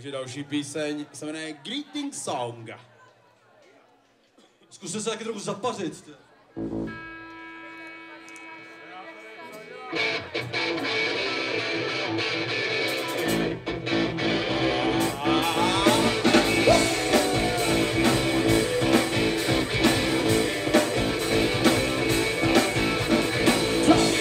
Takže další píseň se jmenuje Greeting Song. Zkuste se taky trochu zapařit. Tě. Drop.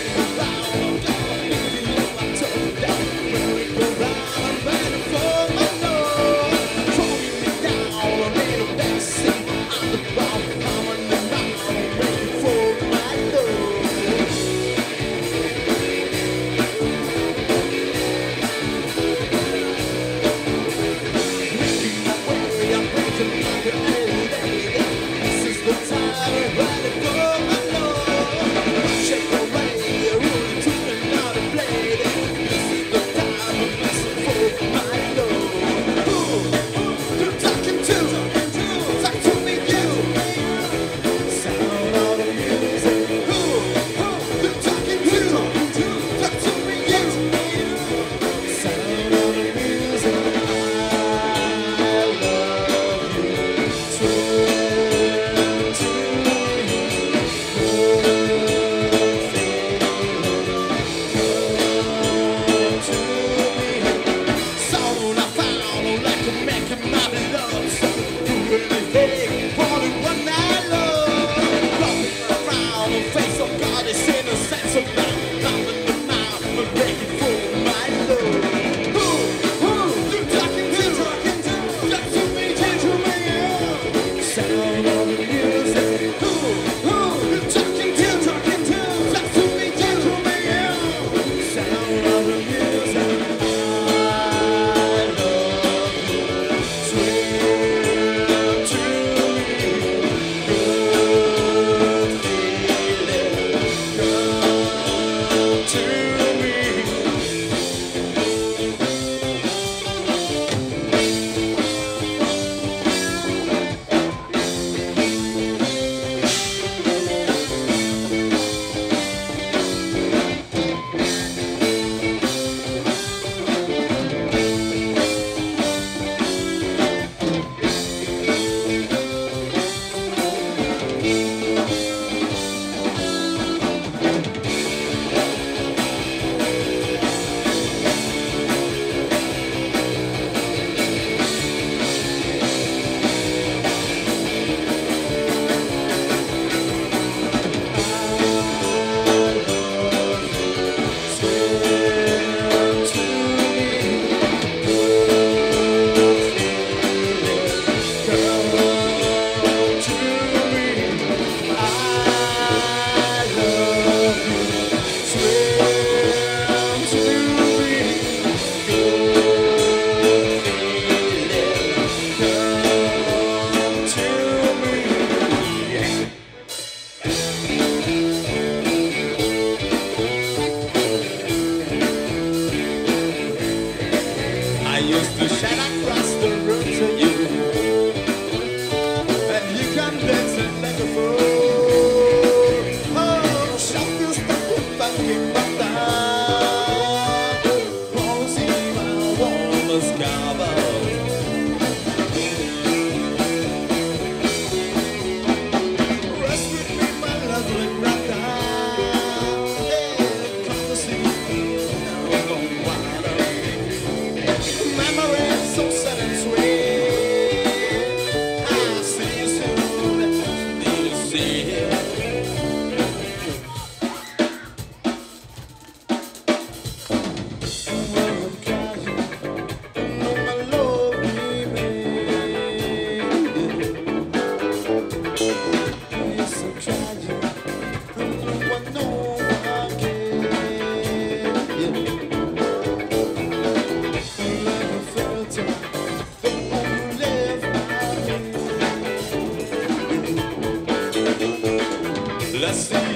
used to shout across so sad. Yeah.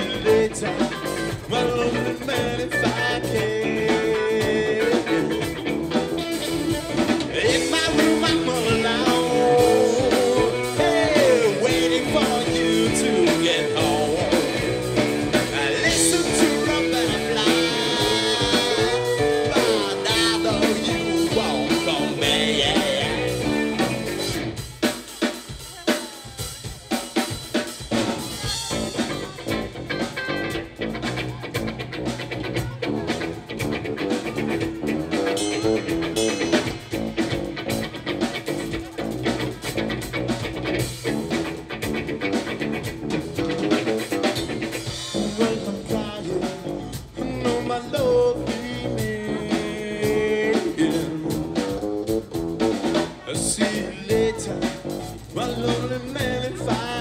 see you later, my lonely man. If I